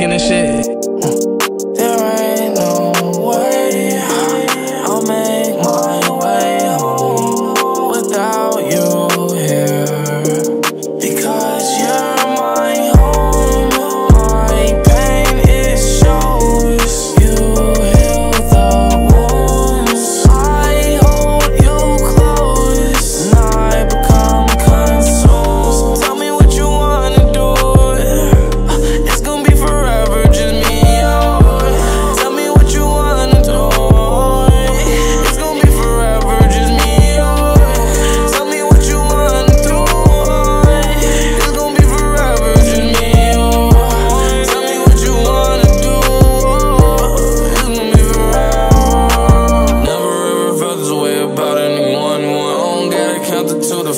kicking and shit.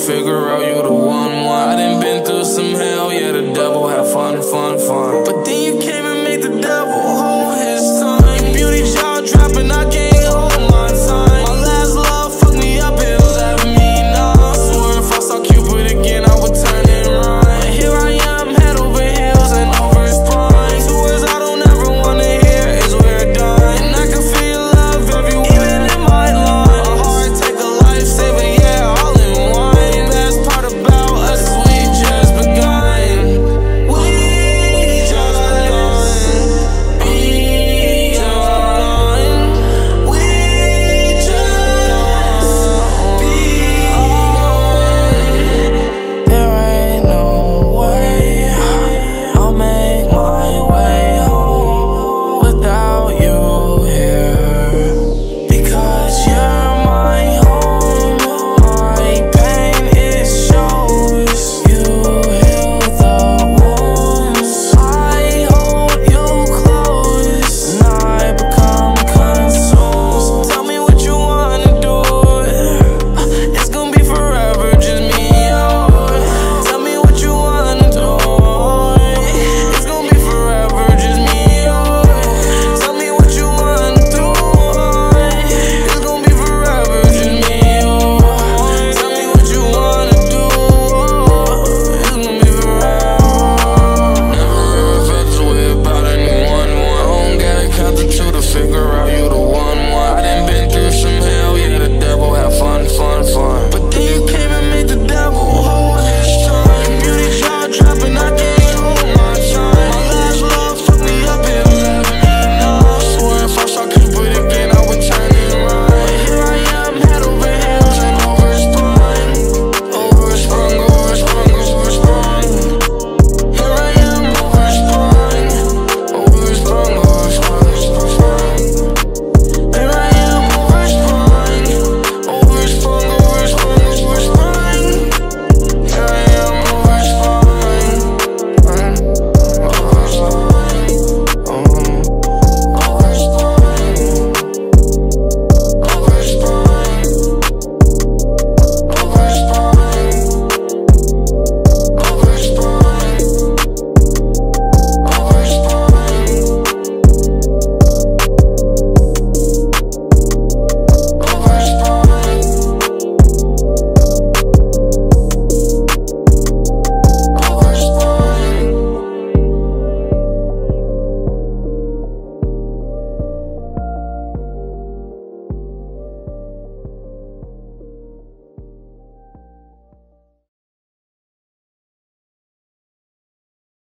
figure out.